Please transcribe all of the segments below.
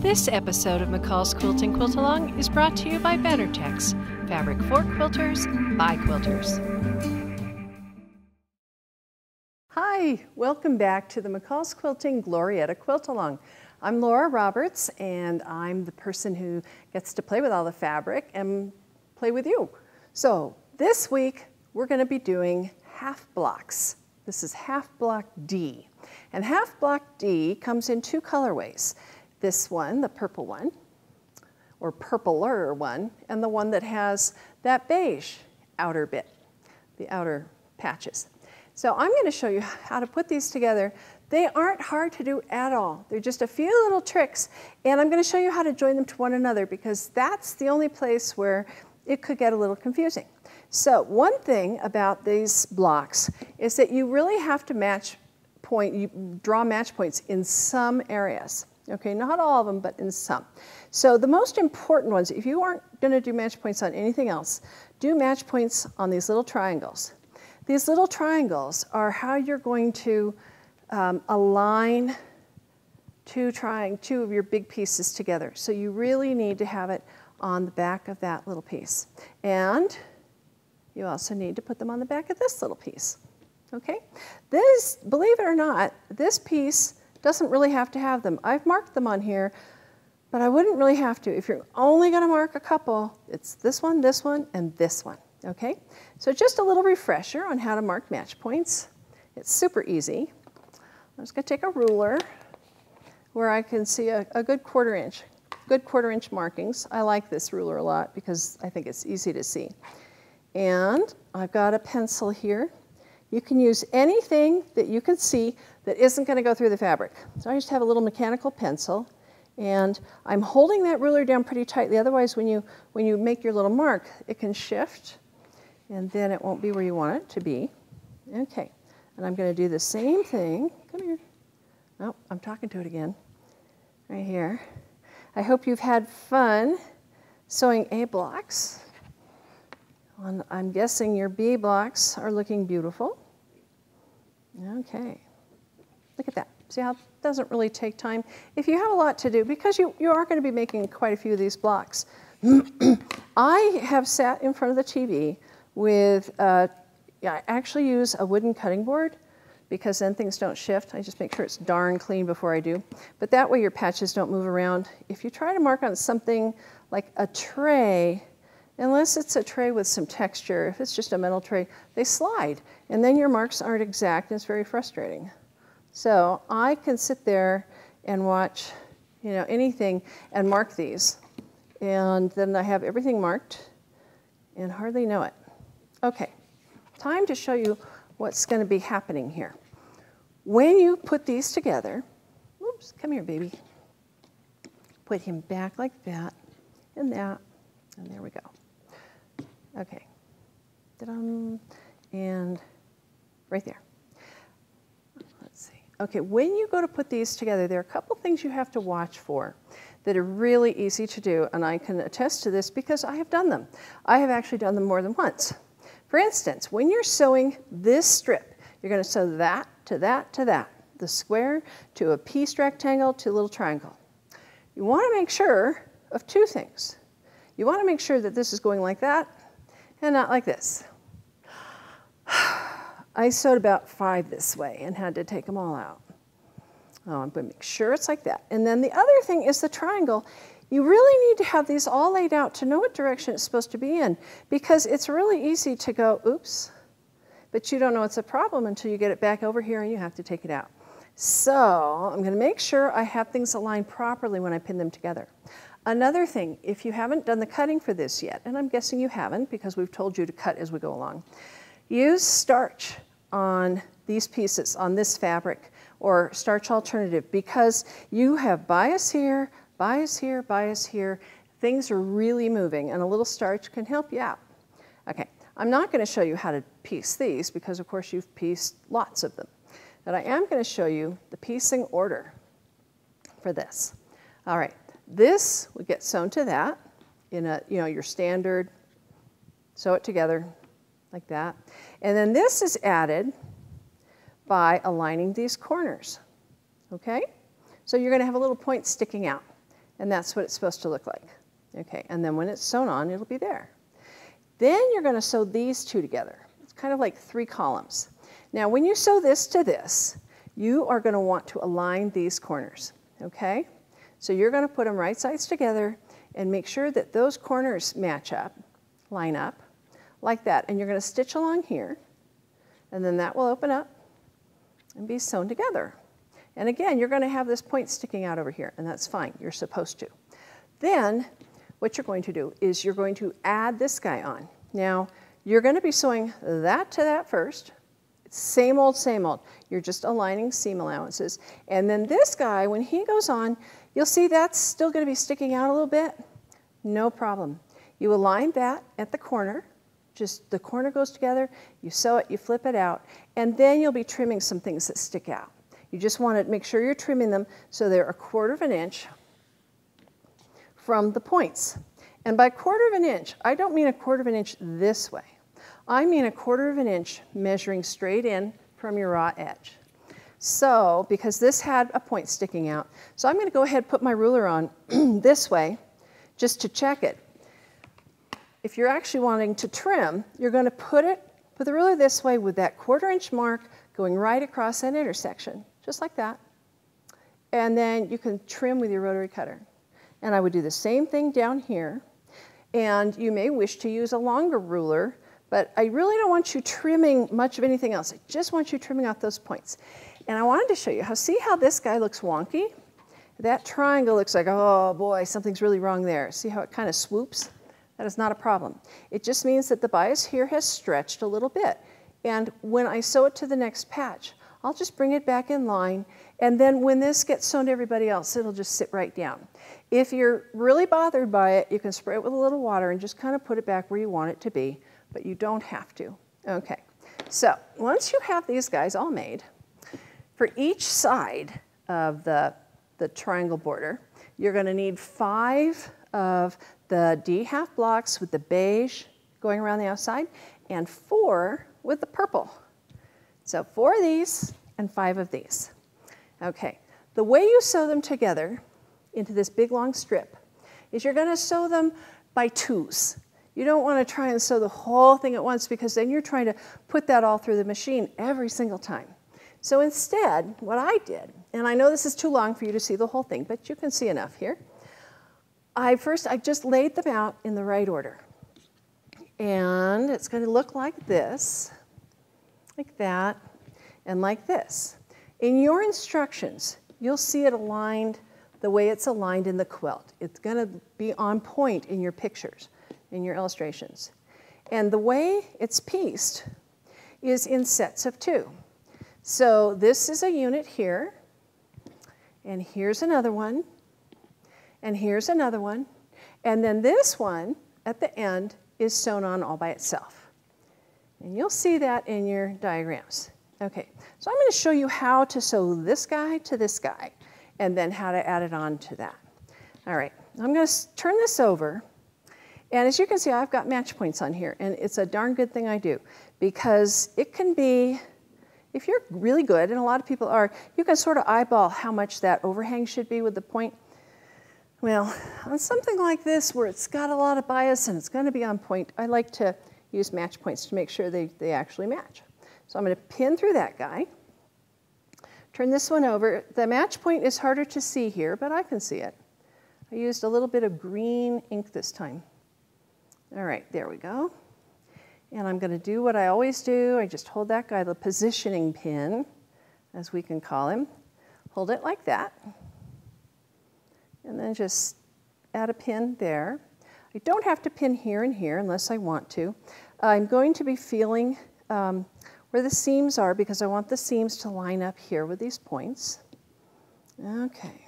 This episode of McCall's Quilting Quilt Along is brought to you by Benartex fabric for quilters by quilters. Hi, welcome back to the McCall's Quilting Glorieta Quilt Along. I'm Laura Roberts, and I'm the person who gets to play with all the fabric and play with you. So this week, we're going to be doing half blocks. This is half block D. And half block D comes in two colorways. This one, the purple one, or purpler one, and the one that has that beige outer bit, the outer patches. So I'm going to show you how to put these together. They aren't hard to do at all. They're just a few little tricks, and I'm going to show you how to join them to one another because that's the only place where it could get a little confusing. So one thing about these blocks is that you really have to match point, you draw match points in some areas. Okay, not all of them, but in some. So the most important ones, if you aren't going to do match points on anything else, do match points on these little triangles. These little triangles are how you're going to um, align two, trying, two of your big pieces together. So you really need to have it on the back of that little piece. And you also need to put them on the back of this little piece. Okay? This, believe it or not, this piece doesn't really have to have them. I've marked them on here, but I wouldn't really have to. If you're only going to mark a couple, it's this one, this one, and this one. Okay? So just a little refresher on how to mark match points. It's super easy. I'm just going to take a ruler where I can see a, a good quarter inch, good quarter inch markings. I like this ruler a lot because I think it's easy to see. And I've got a pencil here. You can use anything that you can see that isn't going to go through the fabric. So I just have a little mechanical pencil and I'm holding that ruler down pretty tightly. Otherwise, when you, when you make your little mark, it can shift and then it won't be where you want it to be. Okay, and I'm going to do the same thing. Come here. Oh, I'm talking to it again. Right here. I hope you've had fun sewing A blocks. I'm guessing your B blocks are looking beautiful. Okay, look at that. See how it doesn't really take time? If you have a lot to do, because you, you are going to be making quite a few of these blocks, I have sat in front of the TV with, uh, I actually use a wooden cutting board because then things don't shift. I just make sure it's darn clean before I do. But that way your patches don't move around. If you try to mark on something like a tray, Unless it's a tray with some texture, if it's just a metal tray, they slide. And then your marks aren't exact, and it's very frustrating. So I can sit there and watch, you know, anything and mark these. And then I have everything marked and hardly know it. Okay, time to show you what's going to be happening here. When you put these together, oops, come here, baby. Put him back like that and that, and there we go. Okay. And right there. Let's see. Okay, when you go to put these together, there are a couple things you have to watch for that are really easy to do, and I can attest to this because I have done them. I have actually done them more than once. For instance, when you're sewing this strip, you're going to sew that to that to that, the square to a piece rectangle to a little triangle. You want to make sure of two things. You want to make sure that this is going like that and not like this. I sewed about five this way and had to take them all out. Oh, I'm going to make sure it's like that. And then the other thing is the triangle. You really need to have these all laid out to know what direction it's supposed to be in because it's really easy to go, oops, but you don't know it's a problem until you get it back over here and you have to take it out. So I'm going to make sure I have things aligned properly when I pin them together. Another thing, if you haven't done the cutting for this yet, and I'm guessing you haven't because we've told you to cut as we go along, use starch on these pieces, on this fabric, or starch alternative because you have bias here, bias here, bias here. Things are really moving and a little starch can help you out. Okay, I'm not going to show you how to piece these because of course you've pieced lots of them. But I am going to show you the piecing order for this. All right, this would get sewn to that in a, you know, your standard, sew it together like that. And then this is added by aligning these corners, okay? So you're gonna have a little point sticking out. And that's what it's supposed to look like. Okay, and then when it's sewn on, it'll be there. Then you're going to sew these two together. It's kind of like three columns. Now, when you sew this to this, you are going to want to align these corners, okay? So you're going to put them right sides together and make sure that those corners match up, line up, like that. And you're going to stitch along here, and then that will open up and be sewn together. And again, you're going to have this point sticking out over here, and that's fine. You're supposed to. Then, what you're going to do is you're going to add this guy on. Now, you're going to be sewing that to that first. Same old, same old. You're just aligning seam allowances. And then this guy, when he goes on, you'll see that's still going to be sticking out a little bit. No problem. You align that at the corner. Just the corner goes together, you sew it, you flip it out, and then you'll be trimming some things that stick out. You just want to make sure you're trimming them so they're a quarter of an inch from the points. And by quarter of an inch, I don't mean a quarter of an inch this way. I mean a quarter of an inch measuring straight in from your raw edge. So, because this had a point sticking out, so I'm going to go ahead and put my ruler on this way just to check it. If you're actually wanting to trim, you're going to put it, put the ruler this way with that quarter inch mark going right across that intersection, just like that. And then you can trim with your rotary cutter. And I would do the same thing down here. And you may wish to use a longer ruler but I really don't want you trimming much of anything else. I just want you trimming out those points. And I wanted to show you how, see how this guy looks wonky? That triangle looks like, oh boy, something's really wrong there. See how it kind of swoops? That is not a problem. It just means that the bias here has stretched a little bit. And when I sew it to the next patch, I'll just bring it back in line. And then when this gets sewn to everybody else, it'll just sit right down. If you're really bothered by it, you can spray it with a little water and just kind of put it back where you want it to be but you don't have to. Okay, so once you have these guys all made, for each side of the, the triangle border, you're going to need five of the D half blocks with the beige going around the outside and four with the purple. So four of these and five of these. Okay, the way you sew them together into this big long strip is you're going to sew them by twos. You don't want to try and sew the whole thing at once because then you're trying to put that all through the machine every single time. So instead, what I did, and I know this is too long for you to see the whole thing, but you can see enough here. I first, I just laid them out in the right order. And it's going to look like this, like that, and like this. In your instructions, you'll see it aligned the way it's aligned in the quilt. It's going to be on point in your pictures in your illustrations. And the way it's pieced is in sets of two. So this is a unit here, and here's another one, and here's another one, and then this one at the end is sewn on all by itself. And you'll see that in your diagrams. Okay, so I'm going to show you how to sew this guy to this guy, and then how to add it on to that. All right, I'm going to turn this over and as you can see, I've got match points on here, and it's a darn good thing I do because it can be, if you're really good, and a lot of people are, you can sort of eyeball how much that overhang should be with the point. Well, on something like this where it's got a lot of bias and it's going to be on point, I like to use match points to make sure they, they actually match. So I'm going to pin through that guy. Turn this one over. The match point is harder to see here, but I can see it. I used a little bit of green ink this time. All right, there we go. And I'm going to do what I always do. I just hold that guy, the positioning pin, as we can call him. Hold it like that. And then just add a pin there. I don't have to pin here and here unless I want to. I'm going to be feeling um, where the seams are because I want the seams to line up here with these points. Okay.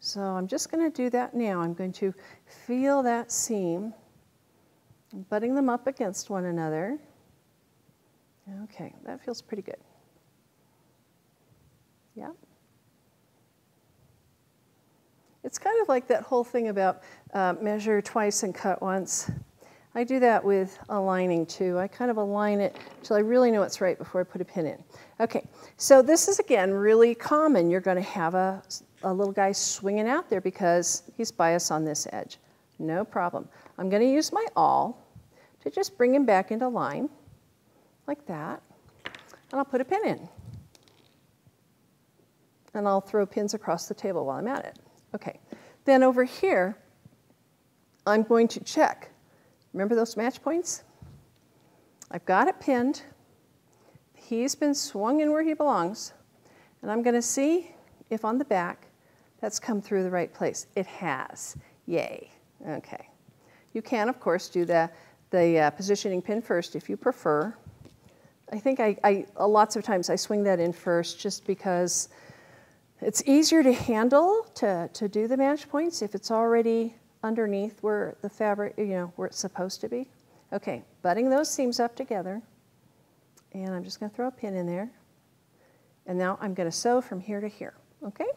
So I'm just going to do that now. I'm going to feel that seam butting them up against one another. Okay, that feels pretty good. Yeah. It's kind of like that whole thing about uh, measure twice and cut once. I do that with aligning too. I kind of align it till I really know it's right before I put a pin in. Okay, so this is again really common. You're going to have a, a little guy swinging out there because he's biased on this edge. No problem. I'm going to use my awl to just bring him back into line like that. And I'll put a pin in. And I'll throw pins across the table while I'm at it. Okay. Then over here, I'm going to check. Remember those match points? I've got it pinned. He's been swung in where he belongs. And I'm going to see if on the back that's come through the right place. It has. Yay. Okay. You can, of course, do the, the uh, positioning pin first if you prefer. I think I, I, lots of times I swing that in first just because it's easier to handle to, to do the match points if it's already underneath where the fabric, you know, where it's supposed to be. Okay, butting those seams up together. And I'm just going to throw a pin in there. And now I'm going to sew from here to here, okay?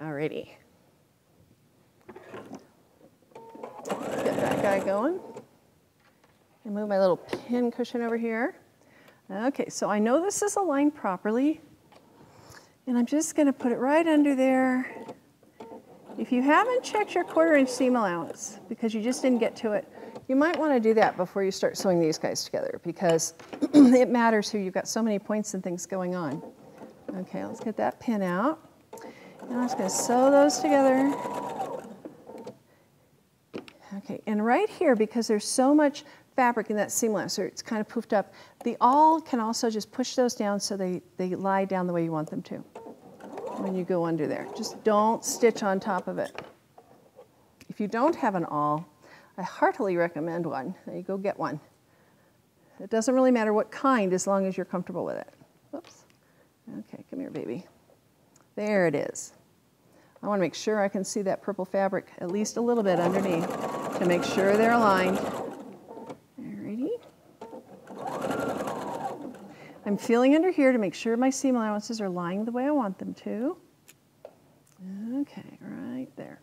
Alrighty. Get that guy going. And move my little pin cushion over here. Okay, so I know this is aligned properly. And I'm just going to put it right under there. If you haven't checked your quarter inch seam allowance because you just didn't get to it, you might want to do that before you start sewing these guys together because it matters who you've got so many points and things going on. Okay, let's get that pin out. And I'm just going to sew those together. Okay, and right here, because there's so much fabric in that seam allowance, it's kind of poofed up, the awl can also just push those down so they, they lie down the way you want them to when you go under there. Just don't stitch on top of it. If you don't have an awl, I heartily recommend one. You go get one. It doesn't really matter what kind as long as you're comfortable with it. Whoops. Okay, come here, baby. There it is. I want to make sure I can see that purple fabric at least a little bit underneath to make sure they're aligned. Alrighty. I'm feeling under here to make sure my seam allowances are lying the way I want them to. Okay, right there.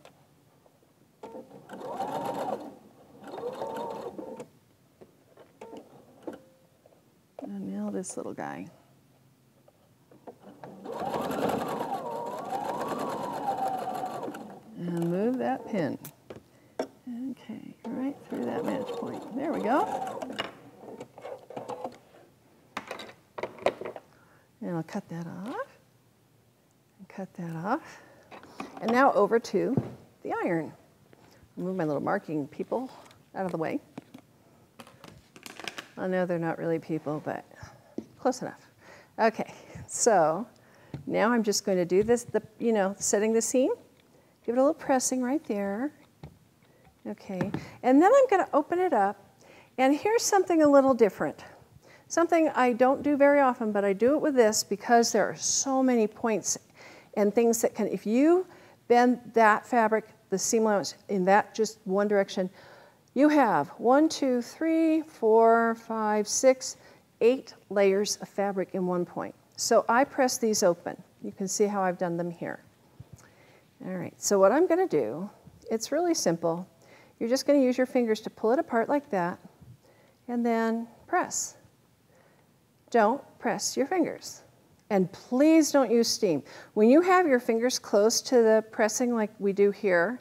And nail this little guy. And move that pin. Okay, right through that match point. There we go. And I'll cut that off. And cut that off. And now over to the iron. Move my little marking people out of the way. I know they're not really people, but close enough. Okay, so now I'm just going to do this, the, you know, setting the seam. Give it a little pressing right there. Okay, and then I'm going to open it up. And here's something a little different. Something I don't do very often, but I do it with this because there are so many points and things that can, if you bend that fabric, the seam allowance in that just one direction, you have one, two, three, four, five, six, eight layers of fabric in one point. So I press these open. You can see how I've done them here. All right, so what I'm gonna do, it's really simple. You're just gonna use your fingers to pull it apart like that and then press. Don't press your fingers. And please don't use steam. When you have your fingers close to the pressing like we do here,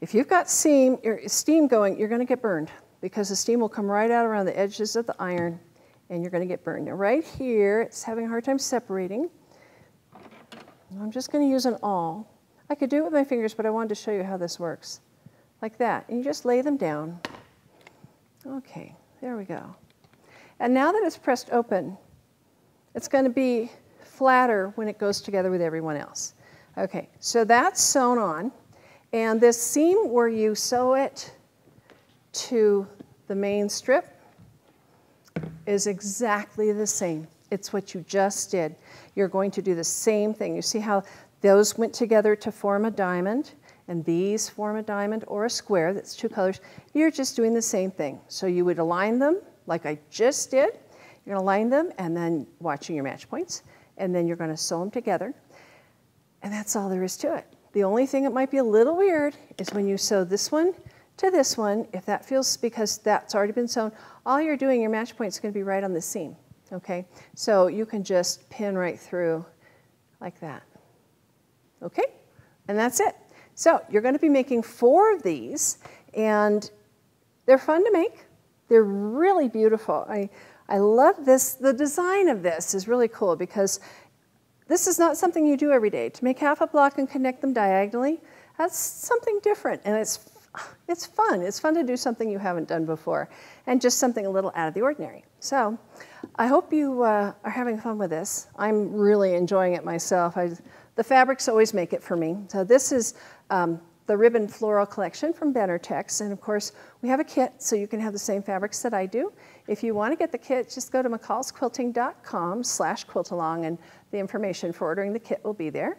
if you've got steam, steam going, you're going to get burned because the steam will come right out around the edges of the iron and you're going to get burned. Now right here, it's having a hard time separating. I'm just going to use an awl. I could do it with my fingers, but I wanted to show you how this works. Like that. And you just lay them down. Okay, there we go. And now that it's pressed open, it's going to be flatter when it goes together with everyone else. Okay, so that's sewn on. And this seam where you sew it to the main strip is exactly the same. It's what you just did. You're going to do the same thing. You see how those went together to form a diamond, and these form a diamond or a square that's two colors. You're just doing the same thing. So you would align them like I just did. You're going to align them and then watching your match points, and then you're going to sew them together. And that's all there is to it. The only thing that might be a little weird is when you sew this one to this one, if that feels because that's already been sewn, all you're doing, your match point is going to be right on the seam. Okay, so you can just pin right through like that. Okay, and that's it. So you're going to be making four of these, and they're fun to make. They're really beautiful. I, I love this. The design of this is really cool because this is not something you do every day. To make half a block and connect them diagonally, that's something different, and it's it's fun. It's fun to do something you haven't done before, and just something a little out of the ordinary. So, I hope you uh, are having fun with this. I'm really enjoying it myself. I, the fabrics always make it for me. So this is um, the ribbon floral collection from Benartex, and of course we have a kit, so you can have the same fabrics that I do. If you want to get the kit, just go to mccallsquilting.com slash quiltalong, and the information for ordering the kit will be there.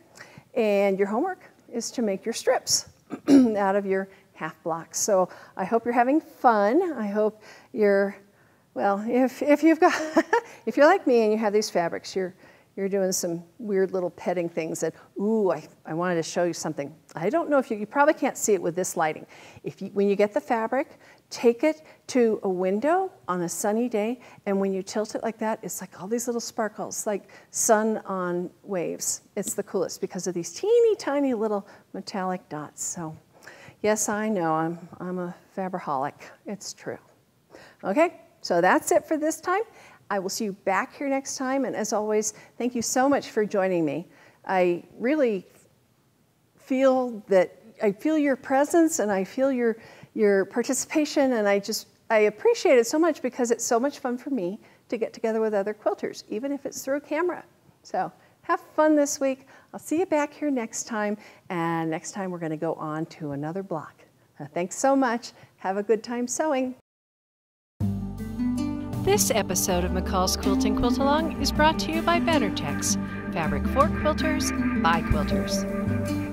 And your homework is to make your strips out of your half blocks. So I hope you're having fun. I hope you're, well, if, if you've got, if you're like me and you have these fabrics, you're, you're doing some weird little petting things that, ooh, I, I wanted to show you something. I don't know if you, you probably can't see it with this lighting. If you, when you get the fabric, take it to a window on a sunny day, and when you tilt it like that, it's like all these little sparkles, like sun on waves. It's the coolest because of these teeny tiny little metallic dots. So, yes, I know, I'm, I'm a fabraholic. It's true. Okay, so that's it for this time. I will see you back here next time, and as always, thank you so much for joining me. I really feel that I feel your presence and I feel your your participation, and I just I appreciate it so much because it's so much fun for me to get together with other quilters, even if it's through a camera. So have fun this week. I'll see you back here next time, and next time we're going to go on to another block. Uh, thanks so much. Have a good time sewing. This episode of McCall's Quilting Quilt Along is brought to you by Benartex, fabric for quilters by quilters.